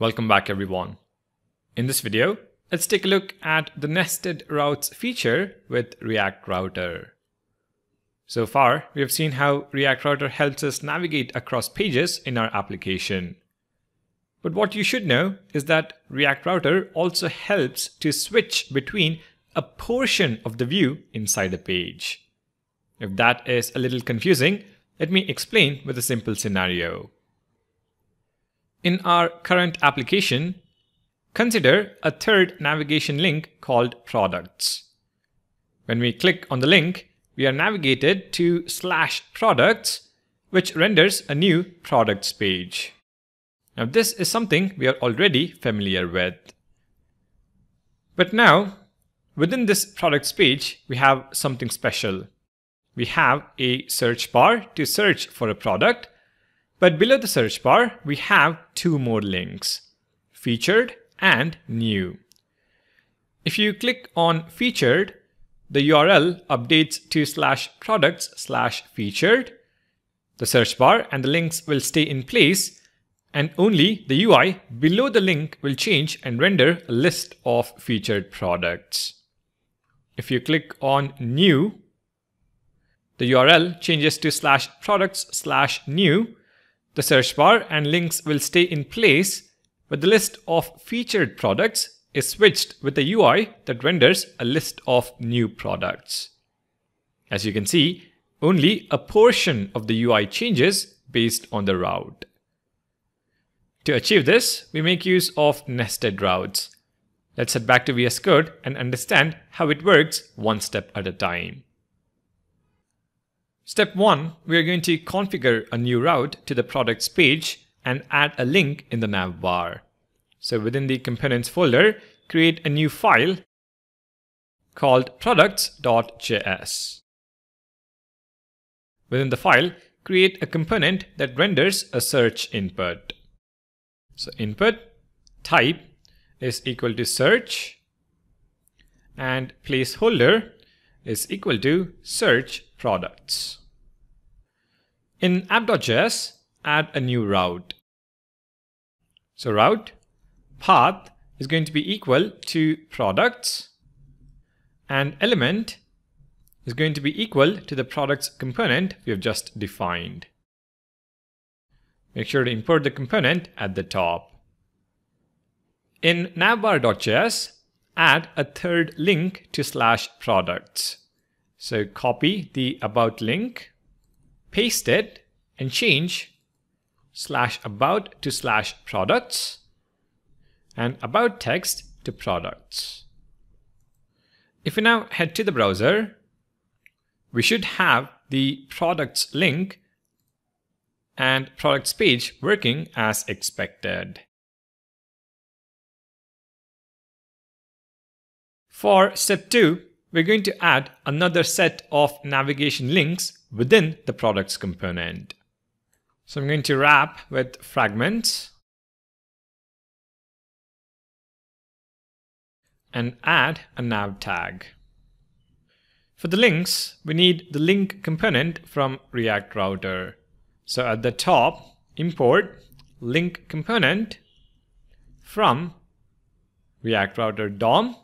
Welcome back everyone. In this video, let's take a look at the nested routes feature with React Router. So far, we have seen how React Router helps us navigate across pages in our application. But what you should know is that React Router also helps to switch between a portion of the view inside a page. If that is a little confusing, let me explain with a simple scenario. In our current application, consider a third navigation link called products. When we click on the link, we are navigated to slash products, which renders a new products page. Now this is something we are already familiar with. But now, within this products page, we have something special. We have a search bar to search for a product but below the search bar, we have two more links, featured and new. If you click on featured, the URL updates to slash products slash featured. The search bar and the links will stay in place and only the UI below the link will change and render a list of featured products. If you click on new, the URL changes to slash products slash new the search bar and links will stay in place, but the list of featured products is switched with a UI that renders a list of new products. As you can see, only a portion of the UI changes based on the route. To achieve this, we make use of nested routes. Let's head back to VS Code and understand how it works one step at a time. Step 1, we are going to configure a new route to the products page and add a link in the nav bar. So within the components folder, create a new file called products.js. Within the file, create a component that renders a search input. So input type is equal to search and placeholder is equal to search products. In app.js, add a new route. So route path is going to be equal to products and element is going to be equal to the products component we have just defined. Make sure to import the component at the top. In navbar.js, add a third link to slash products. So copy the about link, paste it, and change slash about to slash products and about text to products. If we now head to the browser, we should have the products link and products page working as expected. For step 2, we're going to add another set of navigation links within the products component. So I'm going to wrap with fragments and add a nav tag. For the links, we need the link component from React Router. So at the top, import link component from React Router DOM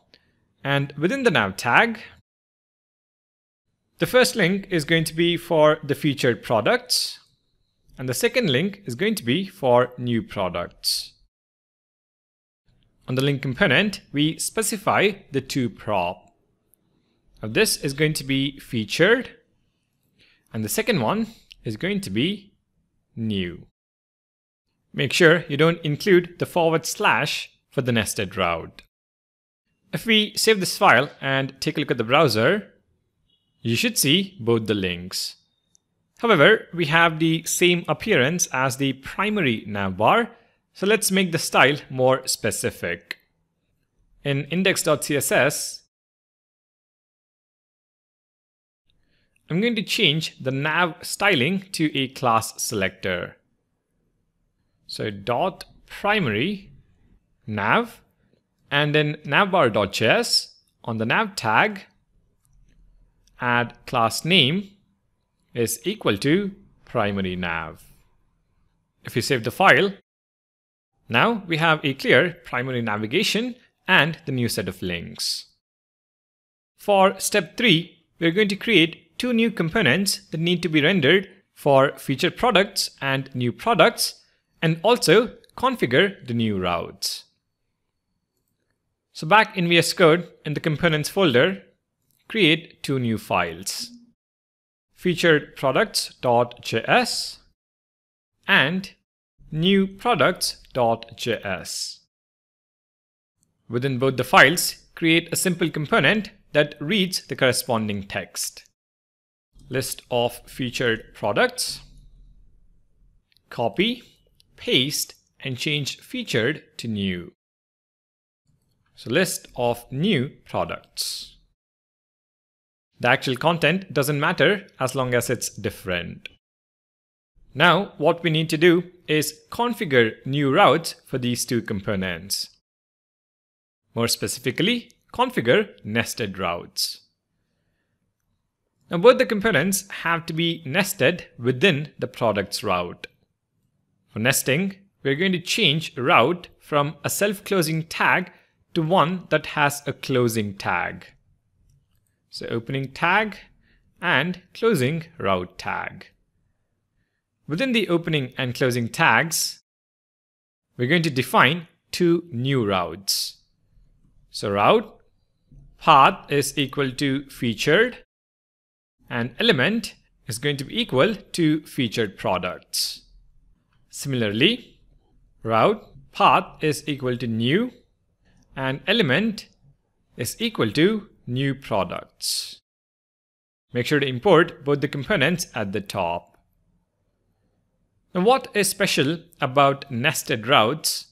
and within the nav tag, the first link is going to be for the featured products, and the second link is going to be for new products. On the link component, we specify the to prop. Now this is going to be featured, and the second one is going to be new. Make sure you don't include the forward slash for the nested route. If we save this file and take a look at the browser, you should see both the links. However, we have the same appearance as the primary navbar, so let's make the style more specific. In index.css, I'm going to change the nav styling to a class selector. So dot primary nav and in navbar.js on the nav tag, add class name is equal to primary nav. If you save the file, Now we have a clear primary navigation and the new set of links. For step 3, we're going to create two new components that need to be rendered for featured products and new products and also configure the new routes. So back in VS Code in the components folder, create two new files. Featured products.js and new products.js. Within both the files, create a simple component that reads the corresponding text. List of featured products. Copy, paste, and change featured to new. So list of new products. The actual content doesn't matter as long as it's different. Now what we need to do is configure new routes for these two components. More specifically, configure nested routes. Now both the components have to be nested within the products route. For nesting, we're going to change route from a self-closing tag to one that has a closing tag. So opening tag and closing route tag. Within the opening and closing tags, we're going to define two new routes. So route path is equal to featured and element is going to be equal to featured products. Similarly, route path is equal to new and element is equal to new products. Make sure to import both the components at the top. Now what is special about nested routes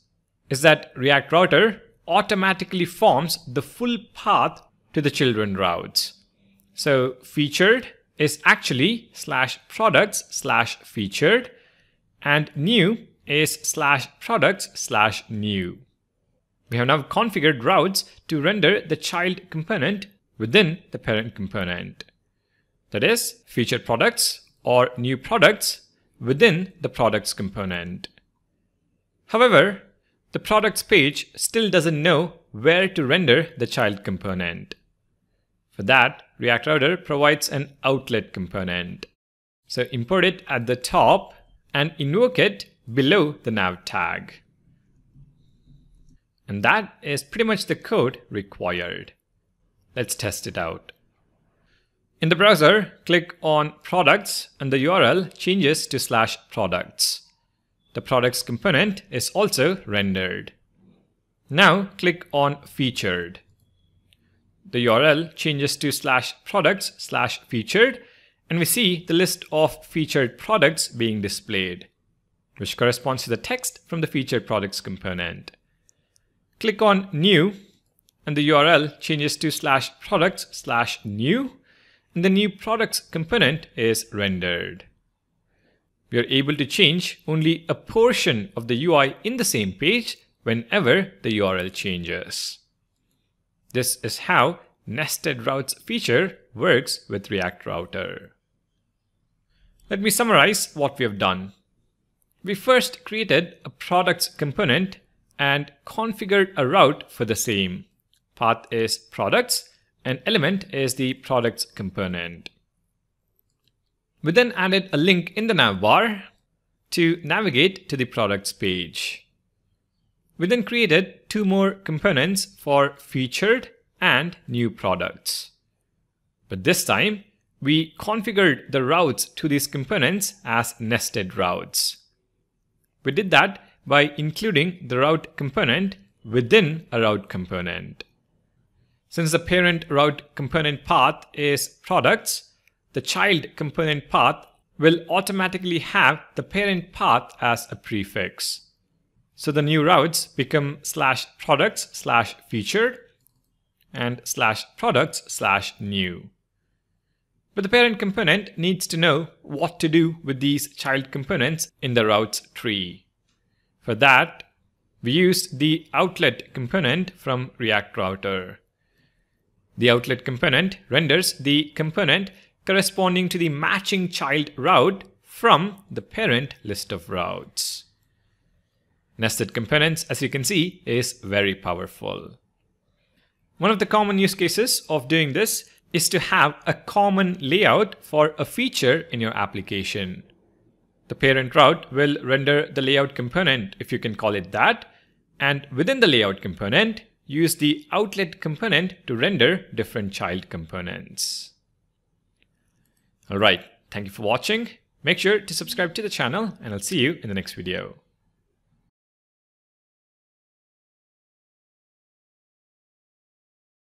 is that React Router automatically forms the full path to the children routes. So featured is actually slash products slash featured and new is slash products slash new. We have now configured routes to render the child component within the parent component. That is, featured products or new products within the products component. However, the products page still doesn't know where to render the child component. For that, React Router provides an outlet component. So import it at the top and invoke it below the nav tag. And that is pretty much the code required. Let's test it out. In the browser, click on products and the URL changes to slash products. The products component is also rendered. Now click on featured. The URL changes to slash products slash featured and we see the list of featured products being displayed, which corresponds to the text from the featured products component. Click on new and the URL changes to slash products slash new and the new products component is rendered. We are able to change only a portion of the UI in the same page whenever the URL changes. This is how nested routes feature works with React Router. Let me summarize what we have done. We first created a products component and configured a route for the same. Path is products and element is the products component. We then added a link in the navbar to navigate to the products page. We then created two more components for featured and new products. But this time, we configured the routes to these components as nested routes. We did that by including the route component within a route component. Since the parent route component path is products, the child component path will automatically have the parent path as a prefix. So the new routes become slash products slash featured and slash products slash new. But the parent component needs to know what to do with these child components in the routes tree. For that, we used the outlet component from React Router. The outlet component renders the component corresponding to the matching child route from the parent list of routes. Nested components, as you can see, is very powerful. One of the common use cases of doing this is to have a common layout for a feature in your application. The parent route will render the layout component, if you can call it that, and within the layout component, use the outlet component to render different child components. Alright, thank you for watching. Make sure to subscribe to the channel and I'll see you in the next video.